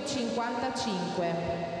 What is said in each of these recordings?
1955.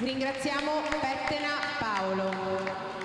Ringraziamo Pettena Paolo.